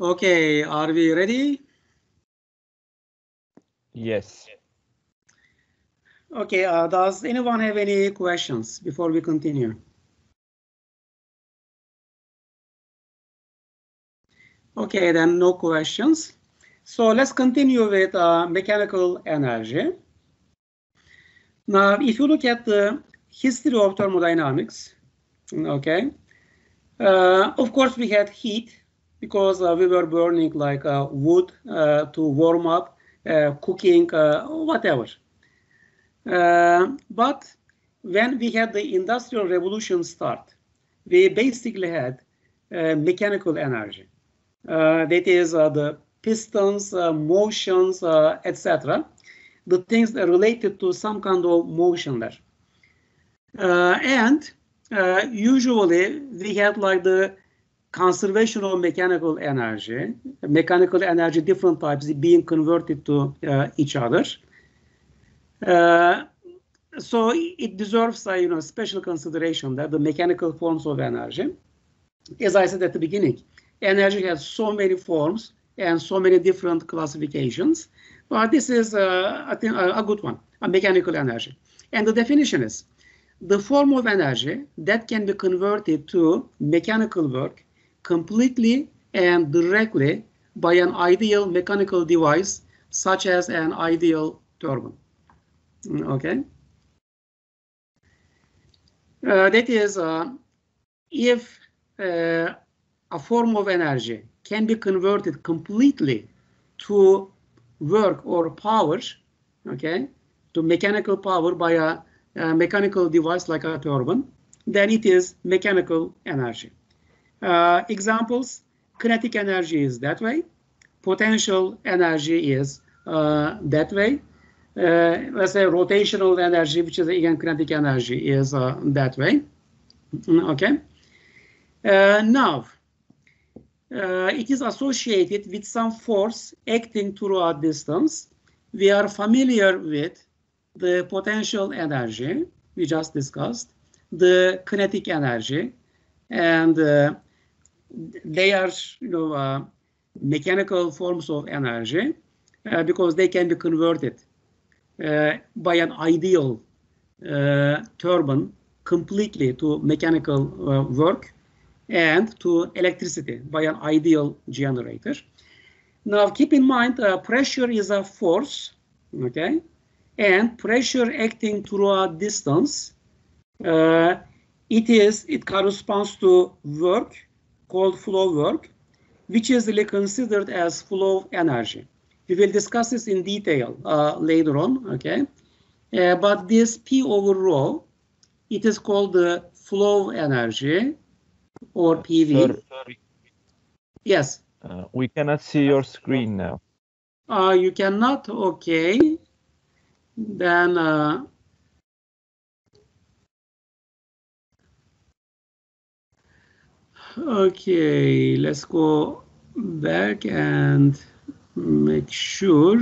Okay, are we ready? Yes. Okay, uh, does anyone have any questions before we continue? Okay, then no questions. So let's continue with uh, mechanical energy. Now, if you look at the history of thermodynamics, okay, uh, of course we had heat because uh, we were burning like uh, wood uh, to warm up, cooking, whatever. but when we had the industrial revolution start, we basically had mechanical energy. that is the pistons, motions, etc the things that are related to some kind of motion there. Uh, and uh, usually we had like the conservation of mechanical energy, mechanical energy, different types being converted to uh, each other. Uh, so it deserves a you know special consideration that the mechanical forms of energy, as I said at the beginning, energy has so many forms and so many different classifications. But this is, uh, I think, a, a good one, a mechanical energy. And the definition is the form of energy that can be converted to mechanical work completely and directly by an ideal mechanical device such as an ideal turbine. Mm, okay. Uh, that is, uh, if uh, a form of energy can be converted completely to work or power, okay, to mechanical power by a, a mechanical device like a turbine, then it is mechanical energy. Uh, examples, kinetic energy is that way, potential energy is uh, that way. Uh, let's say rotational energy, which is again kinetic energy, is uh, that way. Mm, okay. Uh, now, uh, it is associated with some force acting through a distance. We are familiar with the potential energy we just discussed, the kinetic energy, and uh, they are, you know, uh, mechanical forms of energy uh, because they can be converted uh, by an ideal uh, turbine completely to mechanical work and to electricity by an ideal generator. Now keep in mind uh, pressure is a force, okay, and pressure acting through a distance, uh, it is, it corresponds to work called flow work, which is really considered as flow energy. We will discuss this in detail uh, later on, okay? Uh, but this P over rho, it is called the flow energy, or PV. Sir, yes. Uh, we cannot see your screen now. Uh, you cannot? Okay. Then okay, let's go back and make sure.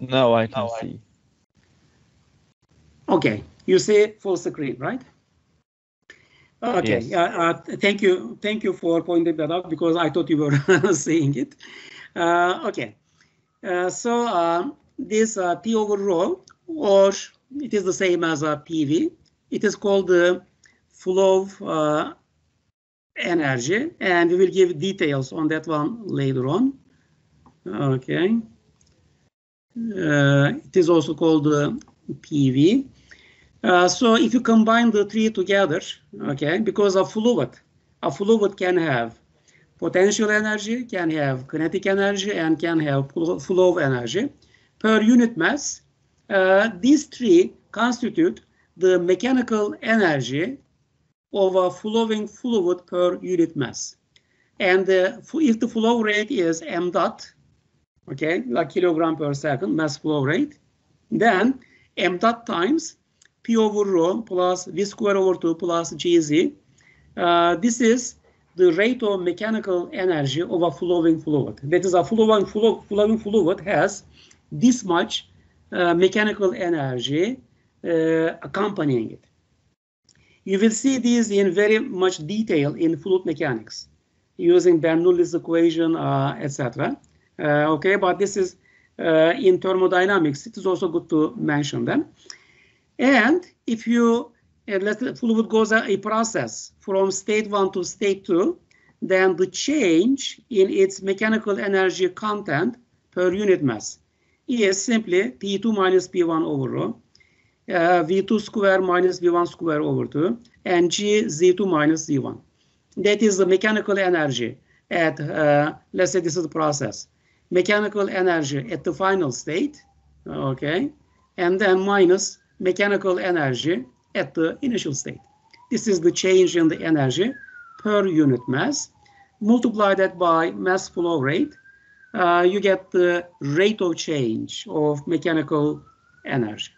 Now I can see. Okay, you see full screen, right? Okay, yes. uh, uh, thank you. Thank you for pointing that out because I thought you were seeing it. Uh, okay, uh, so uh, this uh, P over rho, or it is the same as a PV. It is called the flow of energy, and we will give details on that one later on. Okay. Uh, it is also called uh, PV. Uh, so if you combine the three together, okay, because a fluid, a fluid can have potential energy, can have kinetic energy, and can have flow of energy per unit mass. Uh, these three constitute the mechanical energy of a flowing fluid per unit mass. And uh, if the flow rate is m dot, okay, like kilogram per second mass flow rate, then m dot times P over rho plus V square over 2 plus GZ. Uh, this is the rate of mechanical energy of a flowing fluid. That is, a flowing, flow, flowing fluid has this much uh, mechanical energy uh, accompanying it. You will see these in very much detail in fluid mechanics using Bernoulli's equation, uh, etc. Uh, okay, but this is uh, in thermodynamics. It is also good to mention them. And if you uh, let fluid goes a, a process from state one to state two, then the change in its mechanical energy content per unit mass is simply P2 minus P1 over rho, uh, V2 square minus V1 square over 2, and G Z2 minus Z1. That is the mechanical energy at, uh, let's say this is the process, mechanical energy at the final state, okay, and then minus mechanical energy at the initial state. This is the change in the energy per unit mass. Multiply that by mass flow rate, uh, you get the rate of change of mechanical energy.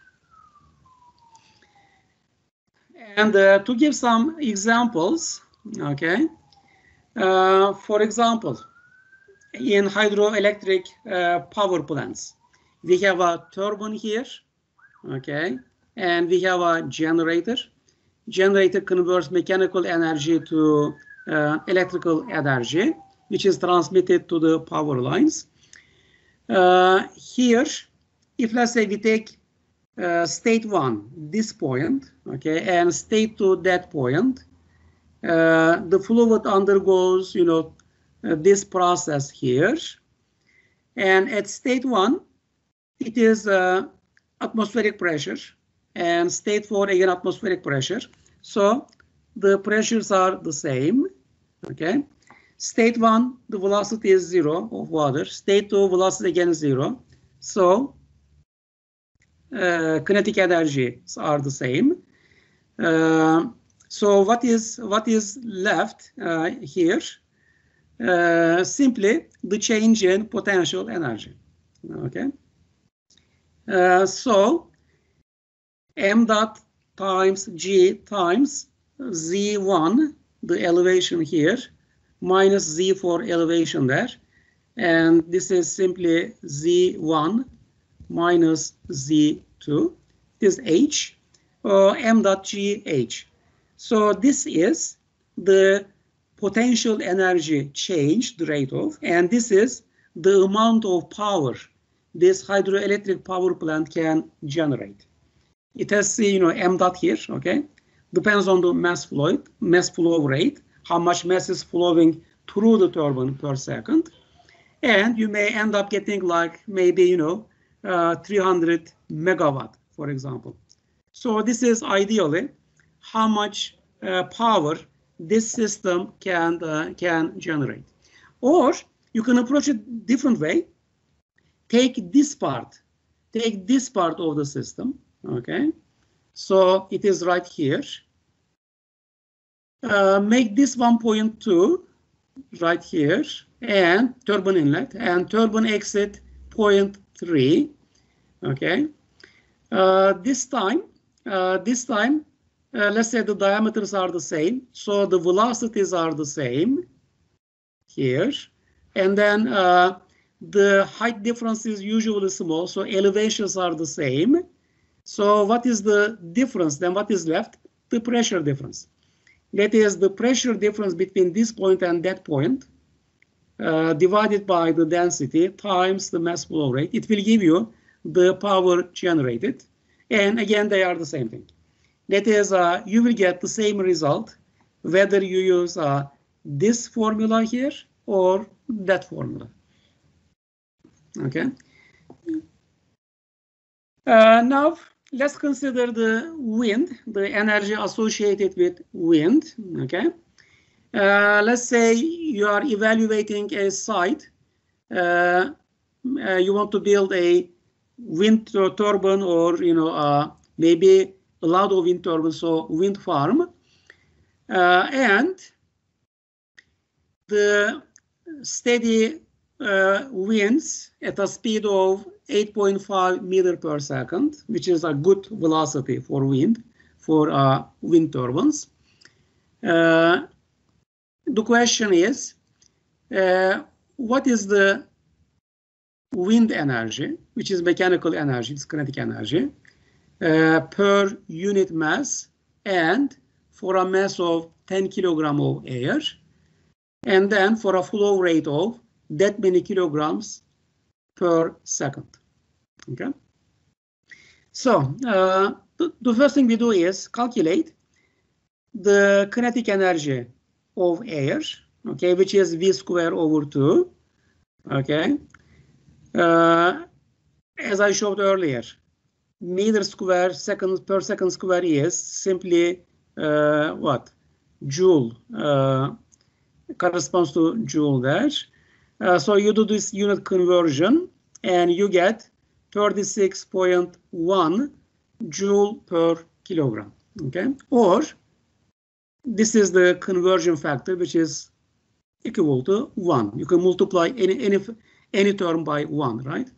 And uh, to give some examples, okay, uh, for example, in hydroelectric uh, power plants, we have a turbine here, okay, and we have a generator. Generator converts mechanical energy to uh, electrical energy, which is transmitted to the power lines. Uh, here, if let's say we take uh, state one, this point, okay, and state two, that point, uh, the fluid undergoes, you know, uh, this process here. And at state one, it is uh, atmospheric pressure and state four again atmospheric pressure. So the pressures are the same. Okay. State one, the velocity is zero of water. State two, velocity again zero. So uh, kinetic energies are the same. Uh, so what is what is left uh, here? Uh, simply the change in potential energy. Okay. Uh, so m dot times g times z1, the elevation here, minus z for elevation there. And this is simply z1 minus z2. This h, or m dot g h. So this is the potential energy change, the rate of, and this is the amount of power this hydroelectric power plant can generate. It has, you know, m dot here, okay? Depends on the mass flow, mass flow rate, how much mass is flowing through the turbine per second. And you may end up getting like maybe, you know, uh, 300 megawatt, for example. So this is ideally how much uh, power this system can, uh, can generate. Or you can approach it different way. Take this part, take this part of the system, okay? So it is right here. Uh, make this 1.2 right here and turbine inlet and turbine exit 0.3, okay? Uh, this time, uh, this time, uh, let's say the diameters are the same, so the velocities are the same here, and then uh, the height difference is usually small, so elevations are the same. So what is the difference? Then what is left? The pressure difference. That is the pressure difference between this point and that point uh, divided by the density times the mass flow rate. It will give you the power generated. And again, they are the same thing. That is, uh, you will get the same result whether you use uh, this formula here or that formula. Okay. Uh, now, let's consider the wind, the energy associated with wind. Okay. Uh, let's say you are evaluating a site. Uh, uh you want to build a wind turbine or, you know, uh, maybe a lot of wind turbines, so wind farm. Uh, and the steady uh, winds at a speed of 8.5 meter per second, which is a good velocity for wind, for uh, wind turbines. Uh, the question is, uh, what is the wind energy, which is mechanical energy, it's kinetic energy, uh, per unit mass and for a mass of 10 kilogram of air, and then for a flow rate of that many kilograms per second. Okay. So uh, the, the first thing we do is calculate the kinetic energy of air, okay, which is v square over 2, okay. Uh, as I showed earlier, meter square second per second square is simply uh, what? Joule, uh, corresponds to joule there. Uh, so you do this unit conversion and you get 36.1 joule per kilogram, okay? Or this is the conversion factor, which is equal to one. You can multiply any, any, any term by one, right?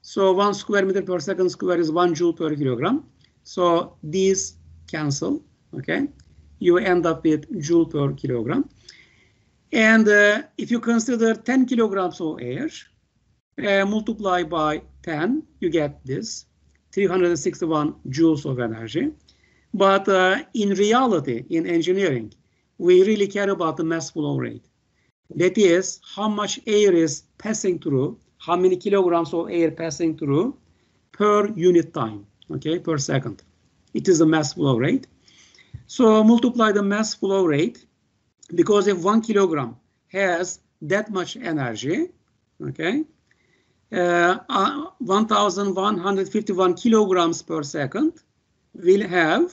So one square meter per second square is one joule per kilogram. So these cancel, okay? You end up with joule per kilogram. And uh, if you consider 10 kilograms of air, uh, multiply by 10, you get this 361 joules of energy. But uh, in reality, in engineering, we really care about the mass flow rate. That is how much air is passing through, how many kilograms of air passing through per unit time, okay, per second. It is the mass flow rate. So multiply the mass flow rate because if one kilogram has that much energy, okay, uh, uh, 1,151 kilograms per second will have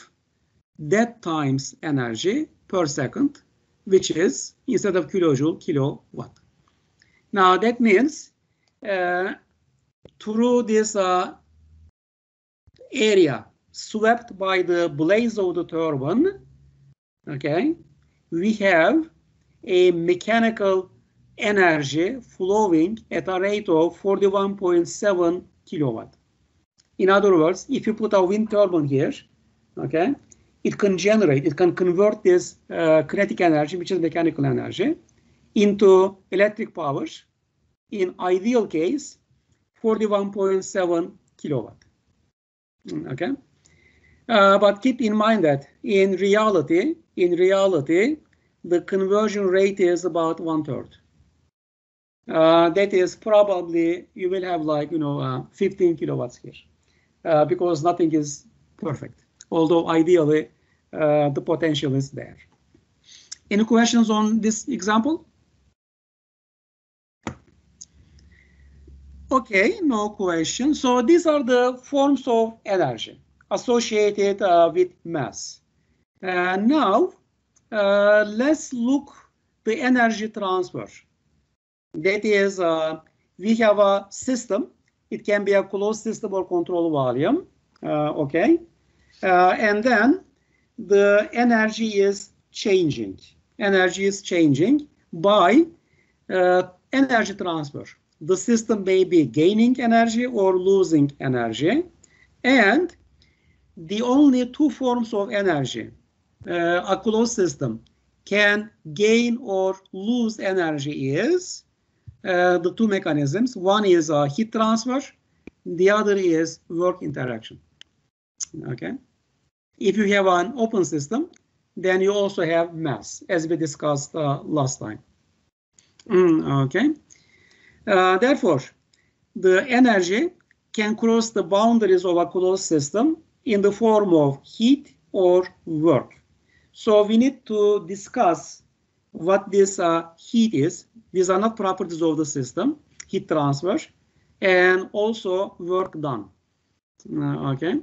that times energy per second, which is instead of kilojoule, kilowatt. Now that means uh, through this uh, area swept by the blaze of the turbine, okay, we have a mechanical energy flowing at a rate of 41.7 kilowatt. In other words, if you put a wind turbine here, okay, it can generate, it can convert this uh, kinetic energy, which is mechanical energy, into electric power. In ideal case, 41.7 kilowatt. Okay. Uh, but keep in mind that in reality, in reality, the conversion rate is about one third. Uh, that is probably you will have like you know uh, 15 kilowatts here uh, because nothing is perfect. Although ideally uh, the potential is there. Any questions on this example? Okay, no question. So these are the forms of energy associated uh, with mass. And now uh, let's look the energy transfer. That is, uh, we have a system. It can be a closed system or control volume. Uh, okay. Uh, and then the energy is changing. Energy is changing by uh, energy transfer. The system may be gaining energy or losing energy. And the only two forms of energy uh, a closed system can gain or lose energy is uh, the two mechanisms. One is uh, heat transfer, the other is work interaction. Okay. If you have an open system, then you also have mass, as we discussed uh, last time. Mm, okay. Uh, therefore, the energy can cross the boundaries of a closed system in the form of heat or work. So we need to discuss what this uh, heat is. These are not properties of the system, heat transfer, and also work done. Uh, okay.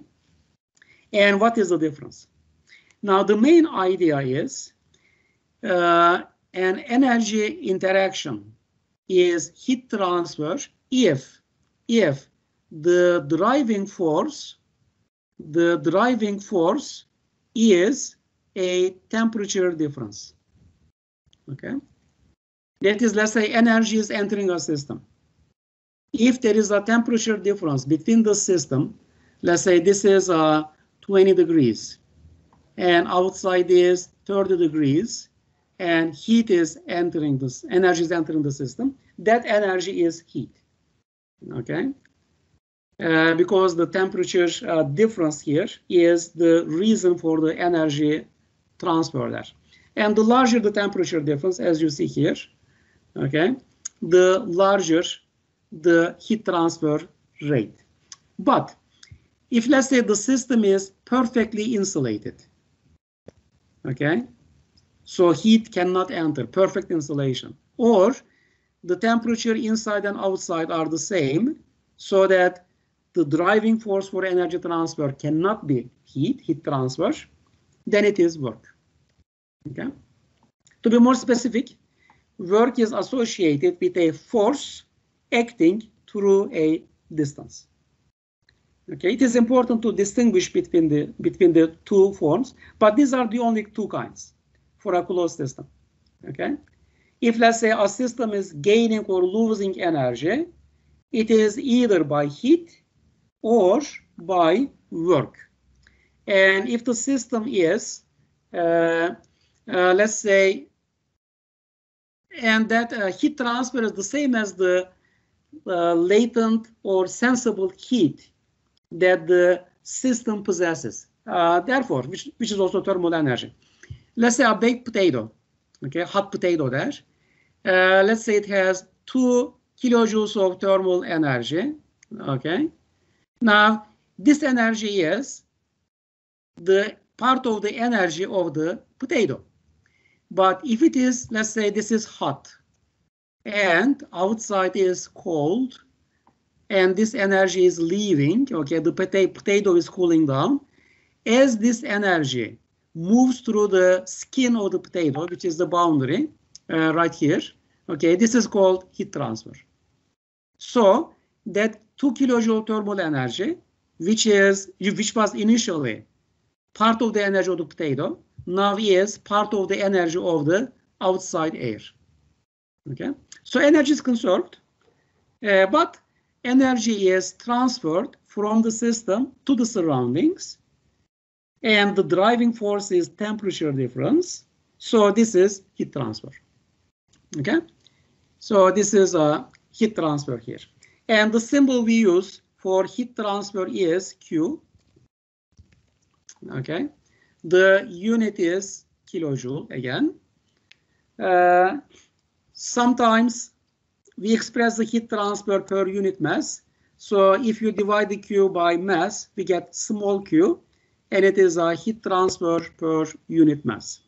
And what is the difference? Now, the main idea is uh, an energy interaction is heat transfer if, if the driving force, the driving force is a temperature difference. Okay. That is, let's say energy is entering a system. If there is a temperature difference between the system, let's say this is uh, 20 degrees and outside is 30 degrees and heat is entering this, energy is entering the system, that energy is heat, okay? Uh, because the temperature uh, difference here is the reason for the energy transfer there. And the larger the temperature difference, as you see here, okay, the larger the heat transfer rate. But if let's say the system is perfectly insulated, okay, so heat cannot enter, perfect insulation, or the temperature inside and outside are the same, so that the driving force for energy transfer cannot be heat, heat transfer, then it is work. Okay. To be more specific, work is associated with a force acting through a distance. Okay, it is important to distinguish between the between the two forms, but these are the only two kinds for a closed system. Okay, if let's say a system is gaining or losing energy, it is either by heat or by work. And if the system is, uh, uh, let's say, and that uh, heat transfer is the same as the uh, latent or sensible heat that the system possesses. Uh, therefore, which, which is also thermal energy. Let's say a baked potato, okay, hot potato there. Uh, let's say it has two kilojoules of thermal energy, okay. Now, this energy is the part of the energy of the potato. But if it is, let's say this is hot and outside is cold and this energy is leaving, okay, the potato is cooling down. As this energy moves through the skin of the potato, which is the boundary uh, right here, okay, this is called heat transfer. So that 2 kilojoule thermal energy, which is which was initially part of the energy of the potato, now is part of the energy of the outside air. Okay, so energy is conserved, uh, but energy is transferred from the system to the surroundings, and the driving force is temperature difference. So this is heat transfer. Okay, so this is a heat transfer here. And the symbol we use for heat transfer is Q. Okay. The unit is kilojoule again. Uh, sometimes we express the heat transfer per unit mass. So if you divide the Q by mass, we get small q, and it is a heat transfer per unit mass.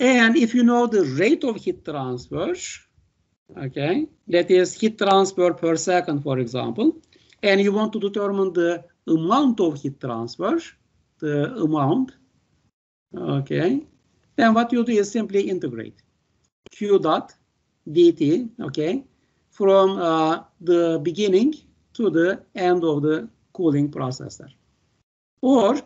And if you know the rate of heat transfer, okay, that is heat transfer per second, for example, and you want to determine the amount of heat transfer, the amount, okay, then what you do is simply integrate. Q dot dt, okay, from uh, the beginning to the end of the cooling process there. Or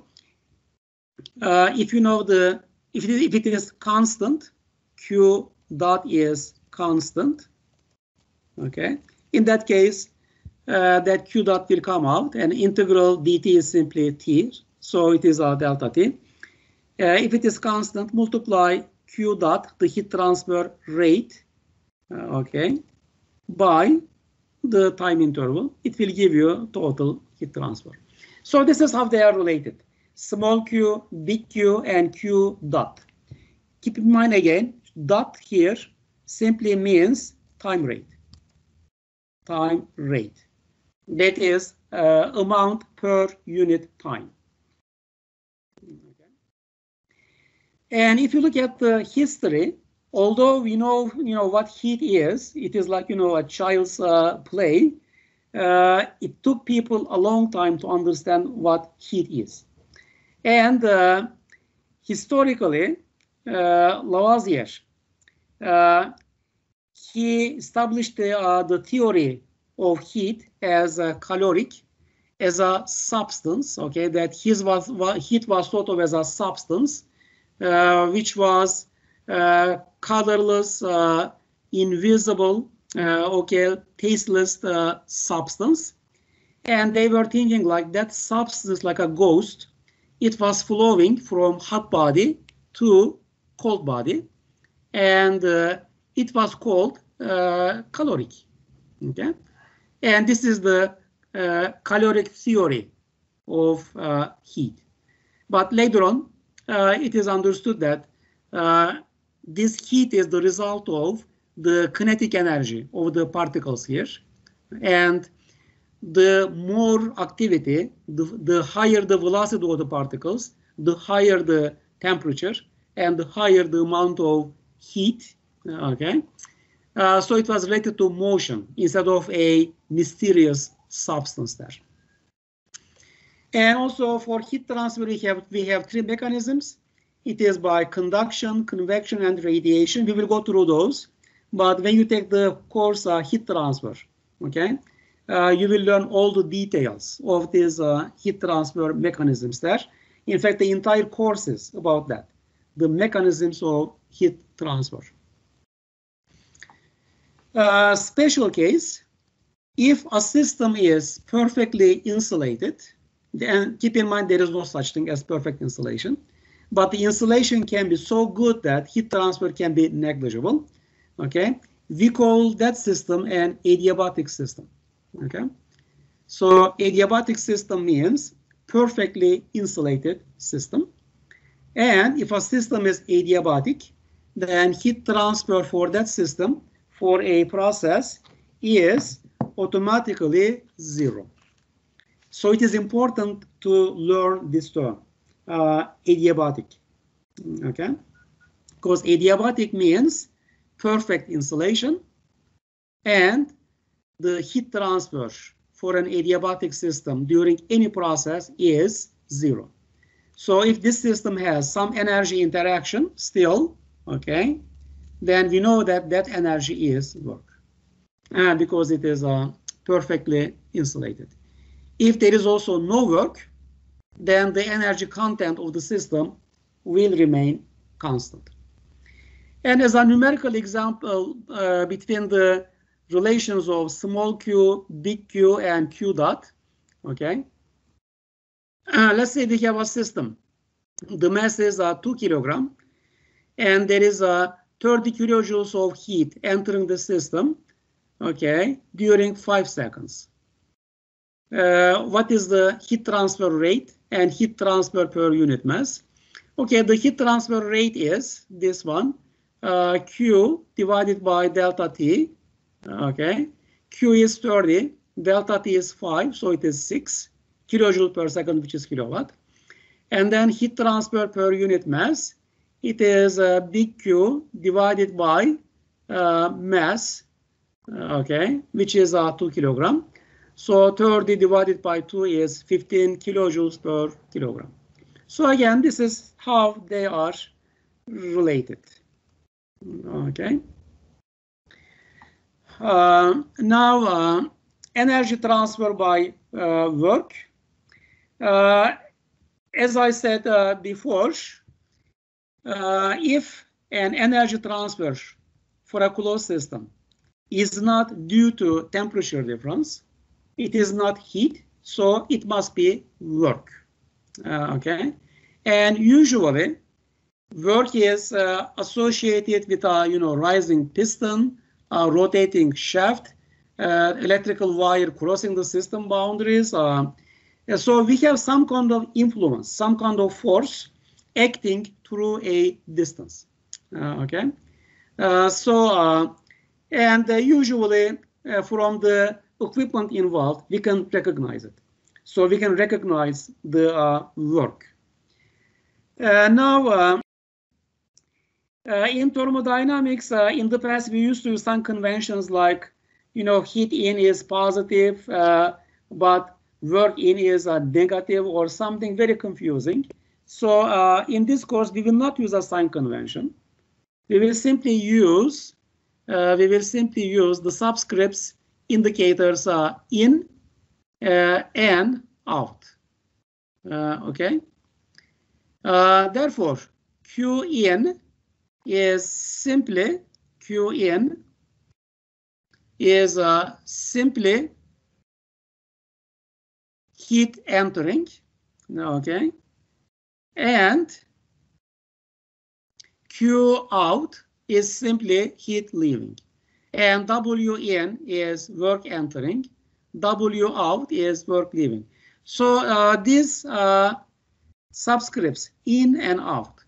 uh, if you know the, if it, if it is constant, q dot is constant, Okay, in that case, uh, that q dot will come out and integral dt is simply t, so it is a delta t. Uh, if it is constant, multiply q dot, the heat transfer rate, uh, okay, by the time interval, it will give you total heat transfer. So this is how they are related. Small q, big Q, and q dot. Keep in mind again, dot here simply means time rate time rate. That is uh, amount per unit time. And if you look at the history, although we know, you know, what heat is, it is like, you know, a child's uh, play. Uh, it took people a long time to understand what heat is. And uh, historically, uh, Lavoisier, uh, he established the, uh, the theory of heat as a caloric, as a substance, okay, that his was, heat was thought of as a substance, uh, which was uh, colorless, uh, invisible, uh, okay, tasteless uh, substance. And they were thinking like that substance, like a ghost, it was flowing from hot body to cold body, and uh, it was called uh, caloric. Okay, and this is the uh, caloric theory of uh, heat. But later on, uh, it is understood that uh, this heat is the result of the kinetic energy of the particles here. And the more activity, the, the higher the velocity of the particles, the higher the temperature, and the higher the amount of heat. Okay. Uh, so it was related to motion instead of a mysterious substance there. And also for heat transfer, we have, we have three mechanisms. It is by conduction, convection, and radiation. We will go through those. But when you take the course uh, heat transfer, okay, uh, you will learn all the details of these uh, heat transfer mechanisms there. In fact, the entire course is about that, the mechanisms of heat transfer. Uh, special case, if a system is perfectly insulated, then keep in mind there is no such thing as perfect insulation, but the insulation can be so good that heat transfer can be negligible. Okay, we call that system an adiabatic system. Okay, so adiabatic system means perfectly insulated system. And if a system is adiabatic, then heat transfer for that system for a process is automatically zero. So it is important to learn this term, uh, adiabatic. Okay, because adiabatic means perfect insulation and the heat transfer for an adiabatic system during any process is zero. So if this system has some energy interaction still, okay, then we know that that energy is work uh, because it is uh, perfectly insulated. If there is also no work, then the energy content of the system will remain constant. And as a numerical example uh, between the relations of small q, big Q, and Q dot, okay? Uh, let's say we have a system. The mass is uh, 2 kilogram, and there is a 30 kilojoules of heat entering the system, okay, during 5 seconds. Uh, what is the heat transfer rate and heat transfer per unit mass? Okay, the heat transfer rate is this one, uh, Q divided by delta T. Okay, Q is 30, delta T is 5, so it is 6 kilojoule per second, which is kilowatt. And then heat transfer per unit mass, it is uh, big Q divided by uh, mass, uh, okay, which is uh, 2 kilogram. So 30 divided by 2 is 15 kilojoules per kilogram. So again, this is how they are related. Okay. Uh, now, uh, energy transfer by uh, work. As I said before, uh, if an energy transfer for a closed system is not due to temperature difference, it is not heat, so it must be work. okay, and usually work is uh, associated with a you know rising piston, a rotating shaft, uh, electrical wire crossing the system boundaries. Uh, so we have some kind of influence, some kind of force acting through a distance. Uh, okay, uh, so uh, and uh, usually uh, from the equipment involved, we can recognize it. So we can recognize the uh, work. now. In thermodynamics, in the past, we used to use some conventions like, you know, heat in is positive, but work in is a negative or something very confusing. So uh, in this course, we will not use a sign convention. We will simply use, uh, we will simply use the subscripts indicators uh, in and out. okay. therefore, Q in is simply Q in is uh, simply heat entering, okay, and Q out is simply heat leaving, and W in is work entering, W out is work leaving. So uh, these uh, subscripts in and out,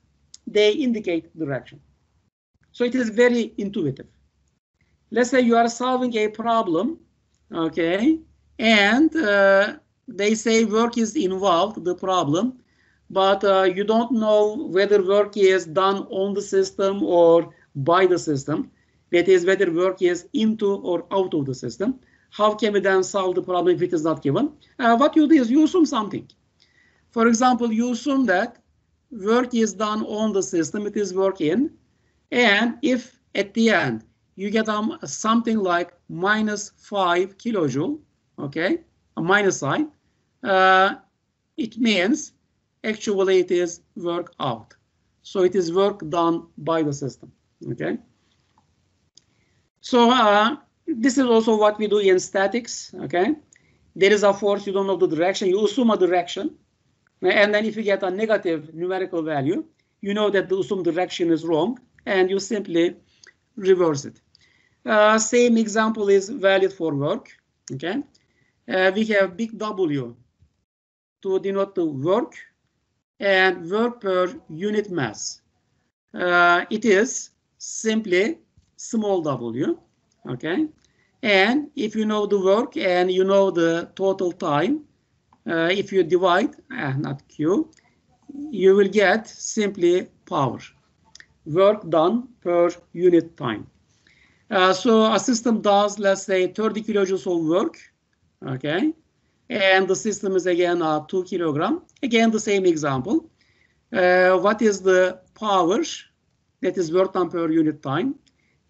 they indicate direction. So it is very intuitive. Let's say you are solving a problem, okay, and uh, they say work is involved, the problem, but uh, you don't know whether work is done on the system or by the system. That is whether work is into or out of the system. How can we then solve the problem if it is not given? Uh, what you do is you assume something. For example, you assume that work is done on the system, it is work in, and if at the end you get um, something like minus 5 kilojoule, okay, a minus sign, uh, it means actually it is work out. So it is work done by the system, okay? So uh, this is also what we do in statics, okay? There is a force, you don't know the direction, you assume a direction, and then if you get a negative numerical value, you know that the assumed direction is wrong, and you simply reverse it. Uh, same example is valid for work. Okay, uh, we have big W to denote the work and work per unit mass. Uh, it is simply small w. Okay, and if you know the work and you know the total time, uh, if you divide, uh, not Q, you will get simply power work done per unit time. Uh, so a system does, let's say, 30 kilojoules of work, okay? And the system is again uh, 2 kilogram. Again, the same example. Uh, what is the power that is work done per unit time?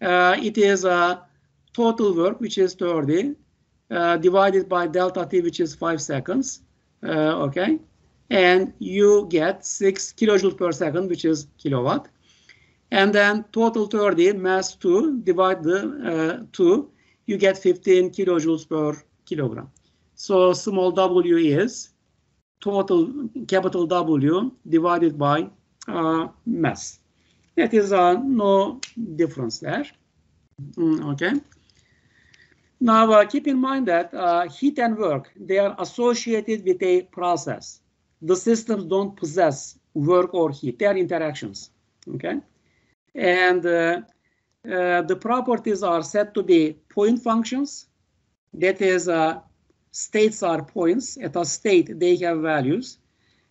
Uh, it is a total work, which is 30, uh, divided by delta t, which is 5 seconds, uh, okay? And you get 6 kilojoules per second, which is kilowatt and then total 30 mass 2 divide the uh, 2 you get 15 kilojoules per kilogram so small w is total capital W divided by uh, mass. That is uh, no difference there. Mm, okay. Now uh, keep in mind that uh, heat and work they are associated with a process. The systems don't possess work or heat. They are interactions okay? And uh, uh, the properties are said to be point functions. That is, states are points. At a state, they have values.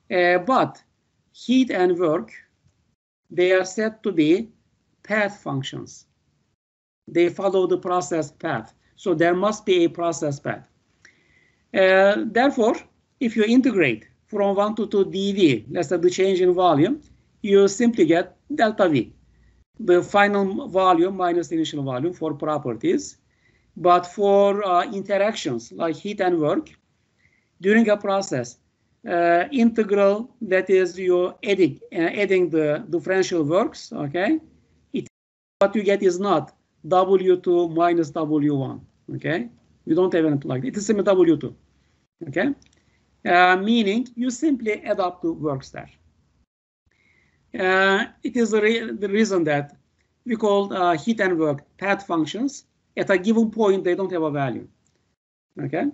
but heat and work, they are said to be path functions. They follow the process path. So there must be a process path. Uh, therefore, if you integrate from 1 to 2 dV, let's say the change in volume, you simply get delta V the final volume minus the initial volume for properties. But for uh, interactions like heat and work, during a process, uh, integral, that is you adding, uh, adding the differential works, okay? It, what you get is not W2 minus W1, okay? You don't have anything like that. It is simply W2, okay? Uh, meaning you simply add up the works there. Uh, it is the, re the, reason that we call uh, heat and work path functions. At a given point, they don't have a value. Okay.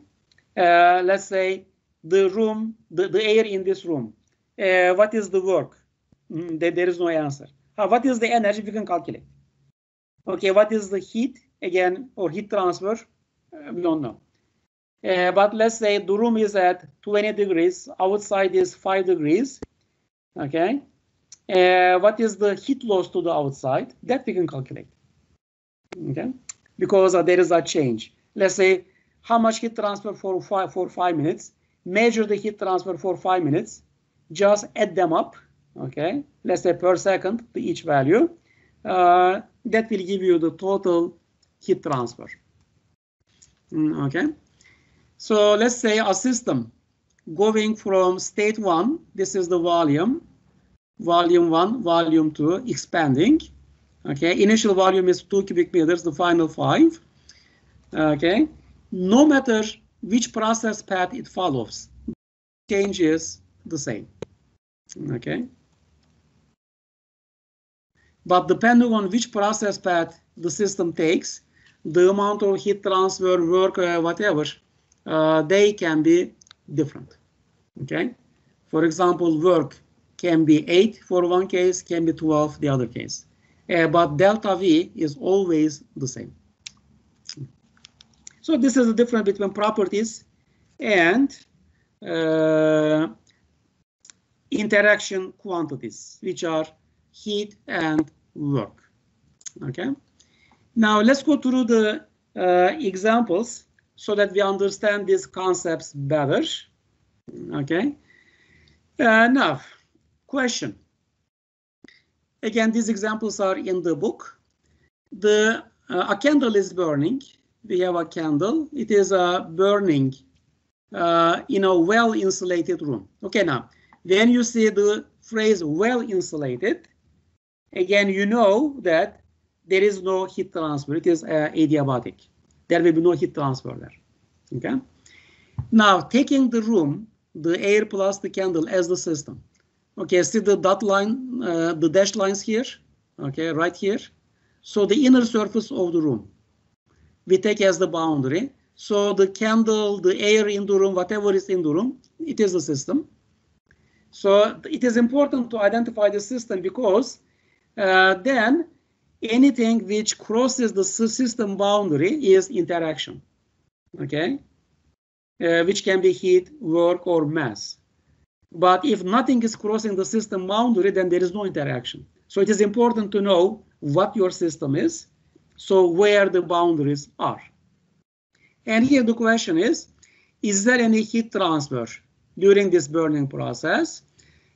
Uh, let's say the room, the, the air in this room. Uh, what is the work? Mm, there, there is no answer. Uh, what is the energy? We can calculate. Okay, what is the heat? Again, or heat transfer? Uh, we don't know. but let's say the room is at 20 degrees, outside is 5 degrees. Okay, uh, what is the heat loss to the outside? That we can calculate. Okay, because there is a change. Let's say how much heat transfer for five for five minutes. Measure the heat transfer for five minutes. Just add them up. Okay, let's say per second to each value. Uh, that will give you the total heat transfer. Mm, okay, so let's say a system going from state one. This is the volume volume 1, volume 2 expanding. Okay, initial volume is 2 cubic meters, the final 5. Okay, no matter which process path it follows, change is the same. Okay. But depending on which process path the system takes, the amount of heat transfer, work, uh, whatever, uh, they can be different. Okay. For example, work can be 8 for one case, can be 12 the other case. Uh, but delta V is always the same. So this is the difference between properties and uh, interaction quantities, which are heat and work. Okay. Now let's go through the uh, examples so that we understand these concepts better. Okay. Uh, now, question. Again, these examples are in the book. The uh, a candle is burning. We have a candle. It is a burning uh, in a well insulated room. Okay, now when you see the phrase well insulated, again, you know that there is no heat transfer. It is uh, adiabatic. There will be no heat transfer there. Okay. Now, taking the room, the air plus the candle as the system. Okay, see the dot line, uh, the dashed lines here. Okay, right here. So the inner surface of the room, we take as the boundary. So the candle, the air in the room, whatever is in the room, it is the system. So it is important to identify the system because uh, then anything which crosses the system boundary is interaction, okay? Uh, which can be heat, work, or mass. But if nothing is crossing the system boundary, then there is no interaction. So it is important to know what your system is, so where the boundaries are. And here the question is, is there any heat transfer during this burning process?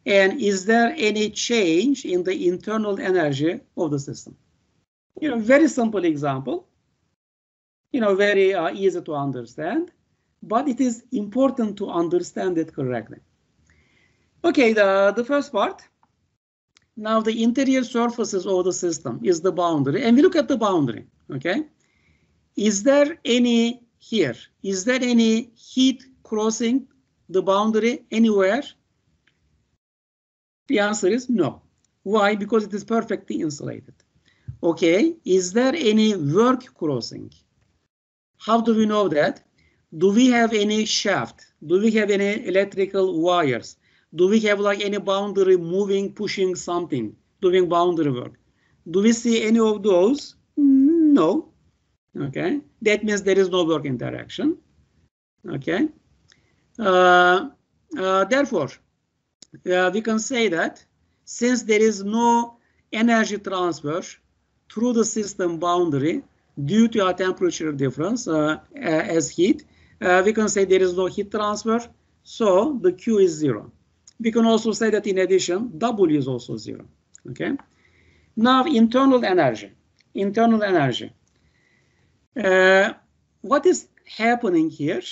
And is there any change in the internal energy of the system? You know, very simple example, you know, very uh, easy to understand, but it is important to understand it correctly. Okay, the, the first part. Now the interior surfaces of the system is the boundary, and we look at the boundary, okay? Is there any here, is there any heat crossing the boundary anywhere? The answer is no. Why? Because it is perfectly insulated. Okay, is there any work crossing? How do we know that? Do we have any shaft? Do we have any electrical wires? Do we have like any boundary moving, pushing something, doing boundary work? Do we see any of those? No. Okay, that means there is no work interaction. Okay, uh, uh, therefore, uh, we can say that since there is no energy transfer through the system boundary due to a temperature difference uh, as heat, uh, we can say there is no heat transfer, so the Q is zero. We can also say that in addition, W is also zero. Okay. Now internal energy. Internal energy. Uh, what is happening here?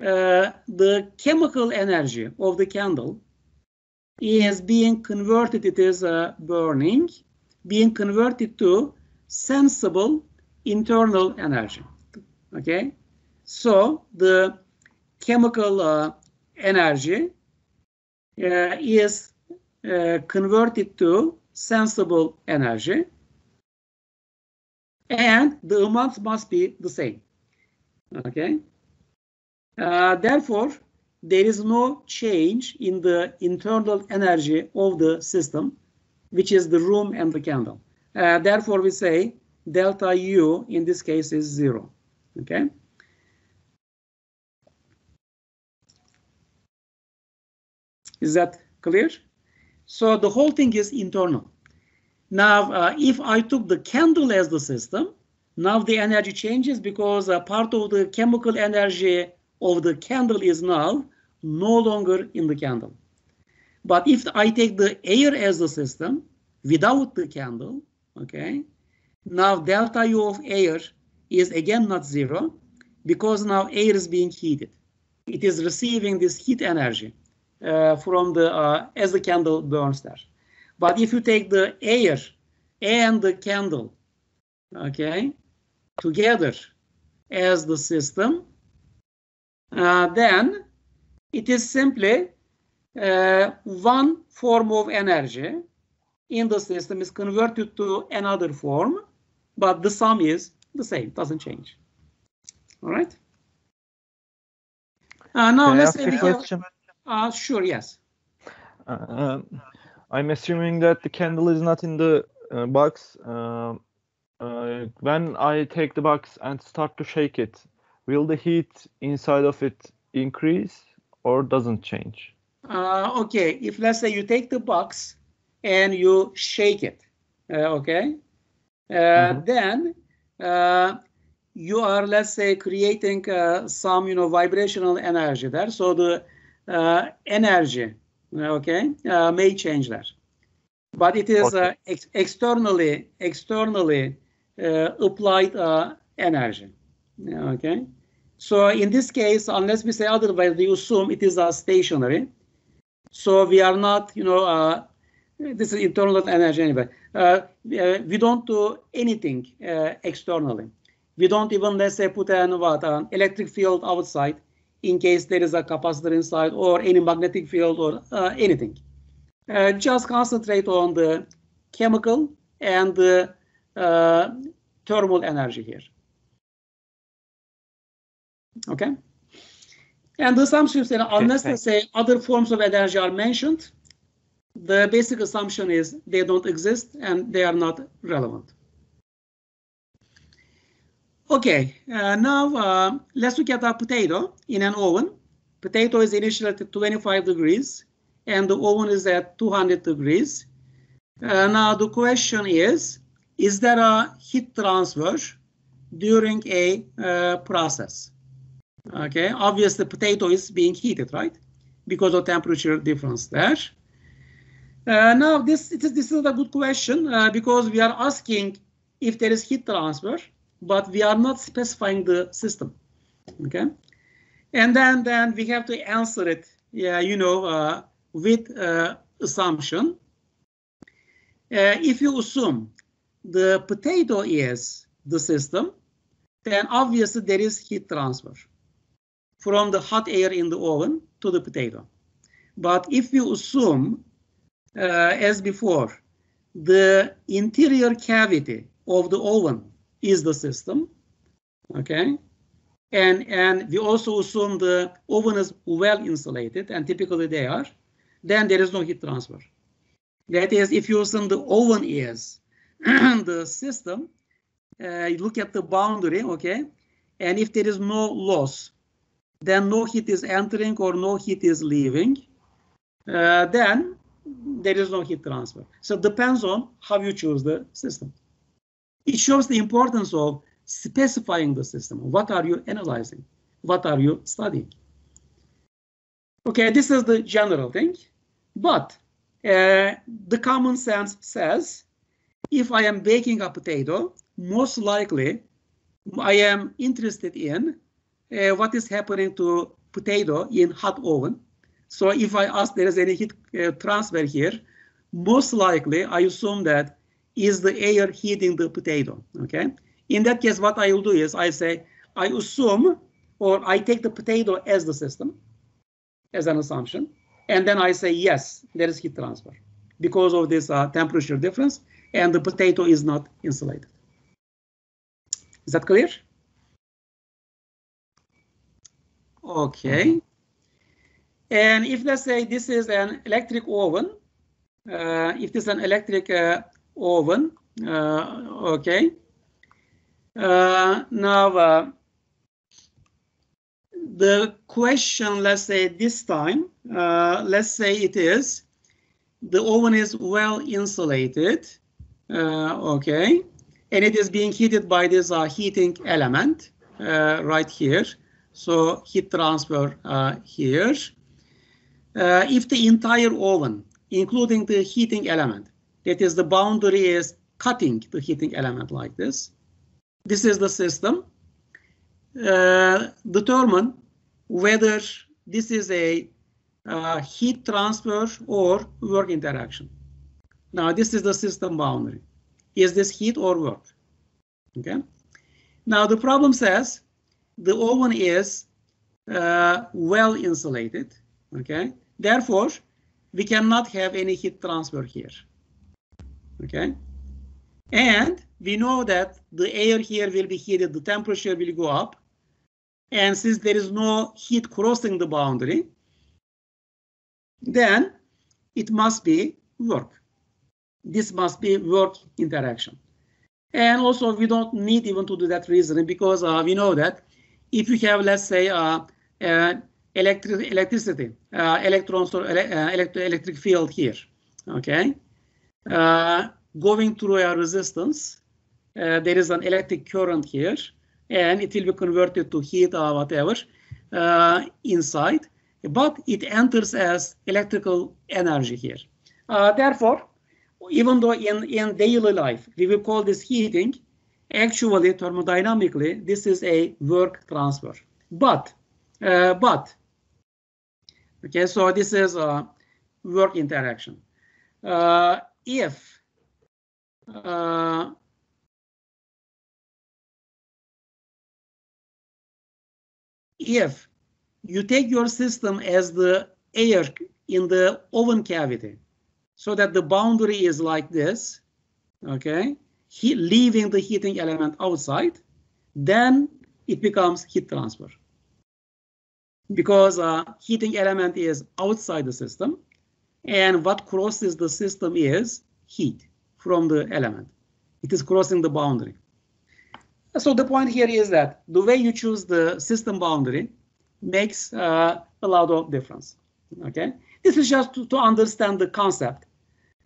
Uh, the chemical energy of the candle is being converted, it is uh, burning, being converted to sensible internal energy. Okay, so the chemical uh, energy is uh, converted to sensible energy and the amounts must be the same. Okay. Uh, therefore, there is no change in the internal energy of the system, which is the room and the candle. Uh, therefore, we say delta U in this case is zero. Okay. Is that clear? So the whole thing is internal. Now, uh, if I took the candle as the system, now the energy changes because part of the chemical energy of the candle is now no longer in the candle. But if I take the air as the system without the candle, okay, now delta U of air is again not zero because now air is being heated. It is receiving this heat energy from the uh, as the candle burns there. But if you take the air and the candle, okay, together as the system, uh, then it is simply uh, one form of energy in the system is converted to another form, but the sum is the same, doesn't change. All right. Uh, now Can let's say we have. Uh, sure, yes. Uh, I'm assuming that the candle is not in the uh, box. Um, uh, when I take the box and start to shake it, will the heat inside of it increase or doesn't change? Uh, okay, if let's say you take the box and you shake it, uh, okay, uh, Mhm. then uh, you are let's say creating uh, some you know vibrational energy there. So the uh, energy, okay, uh, may change that. but it is uh, Okay. ex- externally externally uh, applied uh, energy, okay. So in this case, unless we say otherwise, we assume it is uh, stationary. So we are not, you know, uh, this is internal energy anyway. Uh, uh, we don't do anything uh, externally. We don't even, let's say, put an what, an electric field outside in case there is a capacitor inside or any magnetic field or uh, anything. Uh, just concentrate on the chemical and the uh, thermal energy here. Okay. And the assumption is that unless let's say other forms of energy are mentioned, the basic assumption is they don't exist and they are not relevant. Okay, uh, now uh, let's look at a potato in an oven. Potato is initially at 25 degrees and the oven is at 200 degrees. Uh, now the question is, is there a heat transfer during a uh, process? Okay, obviously potato is being heated, right? Because of temperature difference there. Uh, now this, this is a good question uh, because we are asking if there is heat transfer, but we are not specifying the system. Okay, and then then we have to answer it. Yeah, you know, uh, with uh, assumption. Uh, if you assume the potato is the system, then obviously there is heat transfer from the hot air in the oven to the potato. But if you assume, uh, as before, the interior cavity of the oven is the system, okay, and and we also assume the oven is well insulated, and typically they are, then there is no heat transfer. That is, if you assume the oven is the system, uh, you look at the boundary, okay, and if there is no loss, then no heat is entering or no heat is leaving, uh, then there is no heat transfer. So it depends on how you choose the system. It shows the importance of specifying the system. What are you analyzing? What are you studying? Okay, this is the general thing, but uh, the common sense says if I am baking a potato, most likely I am interested in uh, what is happening to potato in hot oven. So if I ask there is any heat uh, transfer here, most likely I assume that is the air heating the potato, okay? In that case, what I will do is I say, I assume, or I take the potato as the system, as an assumption, and then I say, yes, there is heat transfer because of this uh, temperature difference, and the potato is not insulated. Is that clear? Okay. And if let's say this is an electric oven, uh, if this is an electric uh, oven, uh, okay. Uh, now, uh, the question, let's say this time, let's say it is, the oven is well insulated, okay, and it is being heated by this heating element right here. So heat transfer uh, here. Uh, if the entire oven, including the heating element, that is the boundary is cutting the heating element like this, this is the system, uh, determine whether this is a uh, heat transfer or work interaction. Now this is the system boundary. is this heat or work? Okay. Now the problem says the oven is uh, well insulated. Okay. Therefore, we cannot have any heat transfer here. Okay. And we know that the air here will be heated, the temperature will go up. And since there is no heat crossing the boundary, then it must be work. This must be work interaction. And also we don't need even to do that reasoning because uh, we know that if you have, let's say, uh, uh, electric electricity, uh, electrons or ele uh, electric, electric field here, okay, uh, going through a resistance, there is an electric current here, and it will be converted to heat or whatever inside, but it enters as electrical energy here. therefore, even though in, in daily life we will call this heating, actually thermodynamically this is a work transfer. But uh, but okay, so this is a work interaction. Uh, if uh, if you take your system as the air in the oven cavity so that the boundary is like this, okay, he, leaving the heating element outside, then it becomes heat transfer. Because uh, heating element is outside the system, and what crosses the system is heat from the element. It is crossing the boundary. So the point here is that the way you choose the system boundary makes uh, a lot of difference. Okay, this is just to, to understand the concept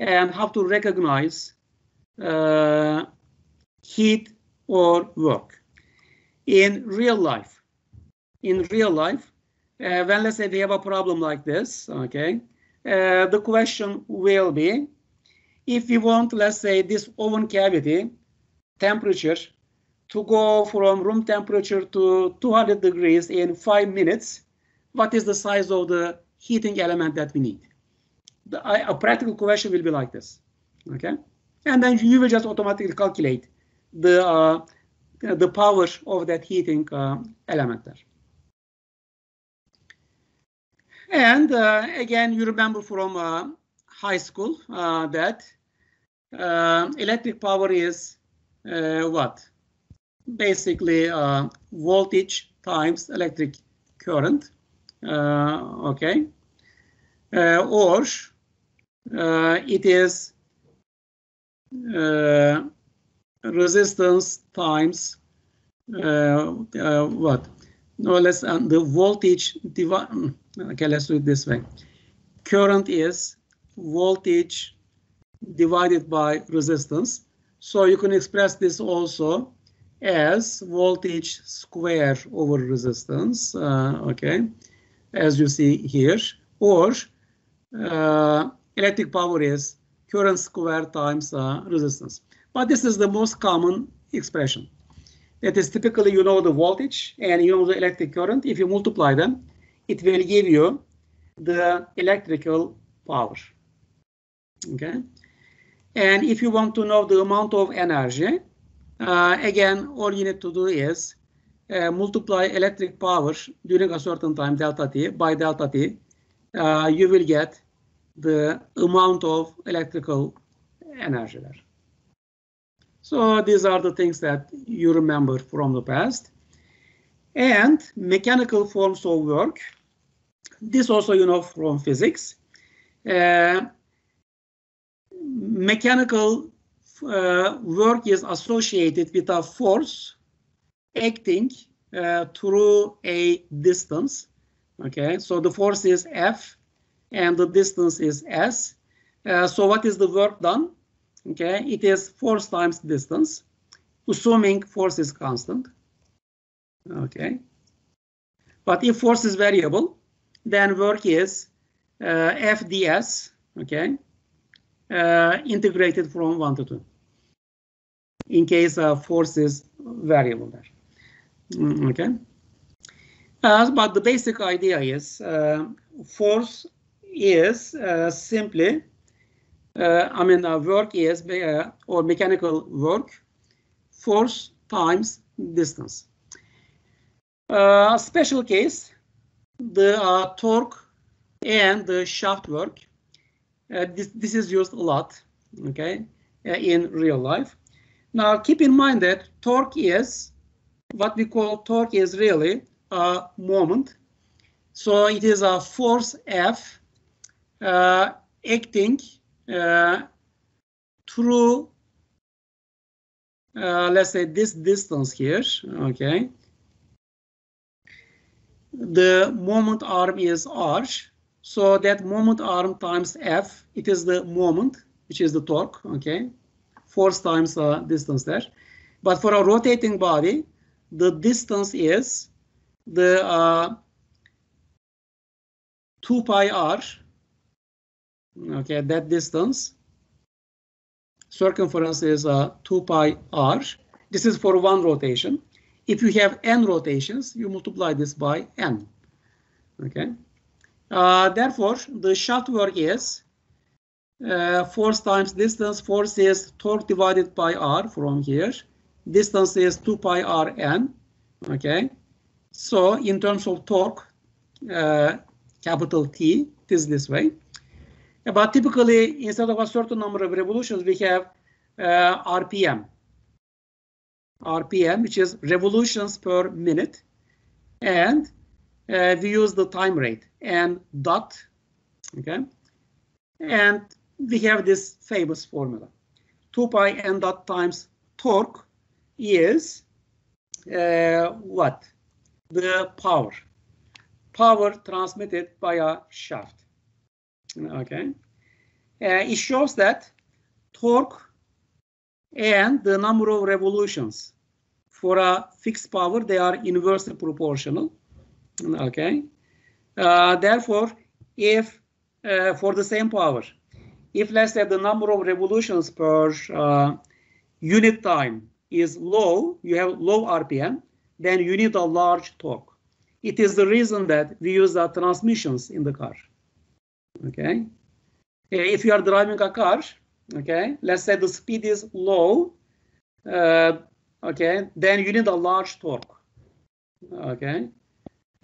and how to recognize uh, heat or work. In real life, in real life, uh, when let's say we have a problem like this, okay, uh, the question will be, if we want, let's say, this oven cavity temperature to go from room temperature to 200 degrees in five minutes, what is the size of the heating element that we need? The, a practical question will be like this, okay? And then you will just automatically calculate the uh, the power of that heating uh, element there. And uh, again, you remember from uh, high school uh, that uh, electric power is what? basically uh, voltage times electric current, uh, okay, uh, or uh, it is uh, resistance times uh, what? No, let's the voltage divide. Okay, let's do it this way. Current is voltage divided by resistance. So you can express this also as voltage square over resistance, uh, okay, as you see here, or uh, electric power is current square times uh, resistance. But this is the most common expression. That is typically you know the voltage and you know the electric current. If you multiply them, it will give you the electrical power. Okay. And if you want to know the amount of energy, uh, again, all you need to do is uh, multiply electric power during a certain time, delta t, by delta t. Uh, you will get the amount of electrical energy there. So these are the things that you remember from the past. And mechanical forms of work. This also you know from physics. Uh, mechanical uh, work is associated with a force acting uh, through a distance. Okay, so the force is F and the distance is S. Uh, so what is the work done? Okay, it is force times distance, assuming force is constant. Okay, but if force is variable, then work is uh, FDS. Okay, uh, integrated from 1 to 2 in case uh, force is variable there. Mm, okay. Uh, but the basic idea is uh, force is uh, simply I mean, uh, work is, uh, or mechanical work, force times distance. Uh, special case, the uh, torque and the shaft work. Uh, this, this is used a lot, okay, uh, in real life. Now, keep in mind that torque is, what we call torque is really a moment. So it is a force F uh, acting uh, through, uh, let's say this distance here, okay. The moment arm is R, so that moment arm times F, it is the moment, which is the torque, okay. Force times the distance there. But for a rotating body, the distance is the uh, 2 pi r, okay, that distance. Circumference is uh, 2 pi r. This is for one rotation. If you have n rotations, you multiply this by n. Okay. Uh, therefore, the shaft work is uh, force times distance. Force is torque divided by r from here. Distance is 2 pi r n. Okay. So in terms of torque, uh, capital T, it is this way. But typically, instead of a certain number of revolutions, we have uh, RPM. RPM, which is revolutions per minute. And uh, we use the time rate and dot, okay? And we have this famous formula. 2 pi n dot times torque is uh, what? The power. Power transmitted by a shaft. Okay. Uh, it shows that torque and the number of revolutions for a fixed power, they are inversely proportional. Okay. Uh, therefore, if uh, for the same power, if let's say the number of revolutions per uh, unit time is low, you have low RPM, then you need a large torque. It is the reason that we use the transmissions in the car. Okay. If you are driving a car, okay, let's say the speed is low, uh, okay, then you need a large torque. Okay.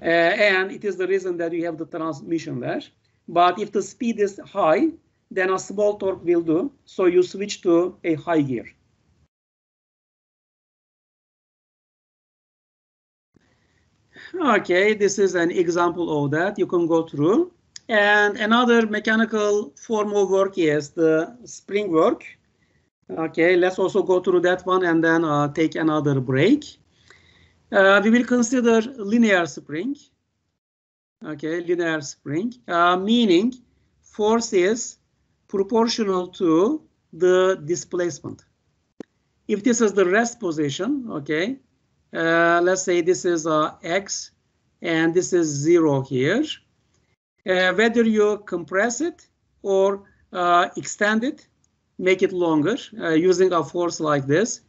Uh, and it is the reason that you have the transmission there. But if the speed is high, then a small torque will do. So you switch to a high gear. Okay, this is an example of that. You can go through. And another mechanical form of work is the spring work. Okay, let's also go through that one and then uh, take another break. Uh, we will consider linear spring. Okay, linear spring, uh, meaning force is proportional to the displacement. If this is the rest position, okay, uh, let's say this is uh, x and this is zero here. Uh, whether you compress it or uh, extend it, make it longer uh, using a force like this,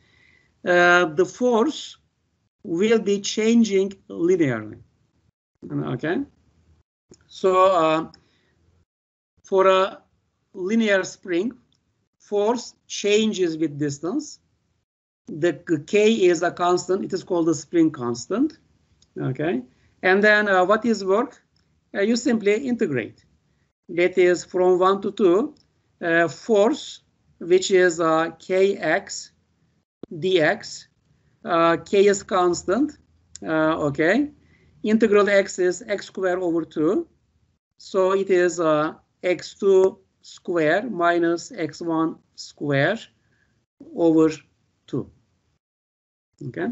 uh, the force will be changing linearly. Okay, so for a linear spring, force changes with distance the k is a constant. It is called the spring constant. Okay, and then uh, what is work? Uh, you simply integrate. That is from one to two. Uh, force, which is uh, kx dx. K is constant. Okay, integral x is x squared over two. So it is x2 square minus x1 square over 2. Okay.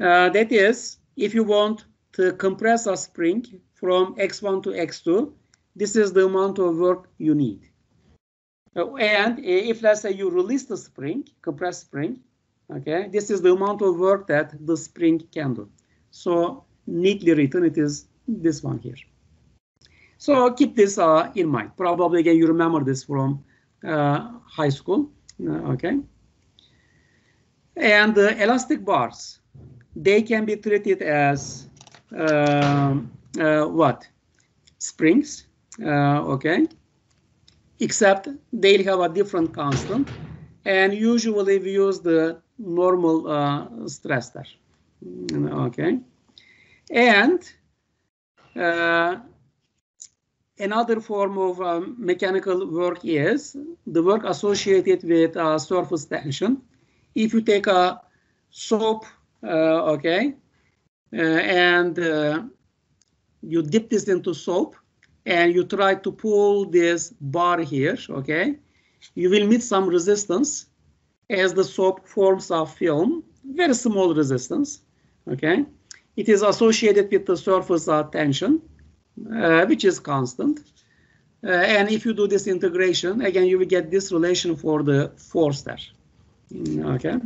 Uh, that is, if you want to compress a spring from x1 to x2, this is the amount of work you need. Uh, and if let's say you release the spring, compressed spring, okay, this is the amount of work that the spring can do. So neatly written, it is this one here. So keep this uh, in mind. Probably again, you remember this from uh, high school. Uh, okay. And the elastic bars, they can be treated as uh, uh, what? Springs, uh, okay? except they have a different constant. And usually we use the normal uh, stress there. Mm, okay. And uh, another form of um, mechanical work is the work associated with uh, surface tension. If you take a soap, uh, okay, uh, and uh, you dip this into soap and you try to pull this bar here, okay, you will meet some resistance as the soap forms a film, very small resistance, okay. It is associated with the surface uh, tension, uh, which is constant. Uh, and if you do this integration, again, you will get this relation for the force there. Okay.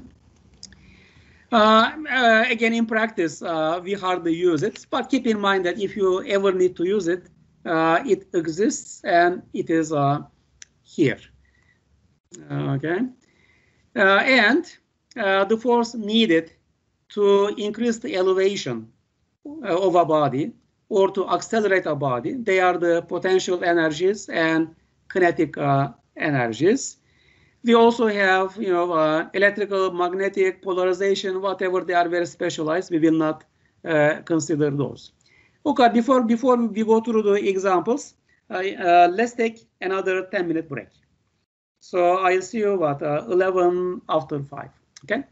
Uh, uh, again, in practice, uh, we hardly use it, but keep in mind that if you ever need to use it, uh, it exists and it is uh, here. Okay, and the force needed to increase the elevation of a body or to accelerate a body, they are the potential energies and kinetic energies. We also have, you know, uh, electrical, magnetic, polarization, whatever they are very specialized. We will not uh, consider those. Okay, before before we go through the examples, uh, let's take another 10 minute break. So I'll see you at 11 after 5. Okay.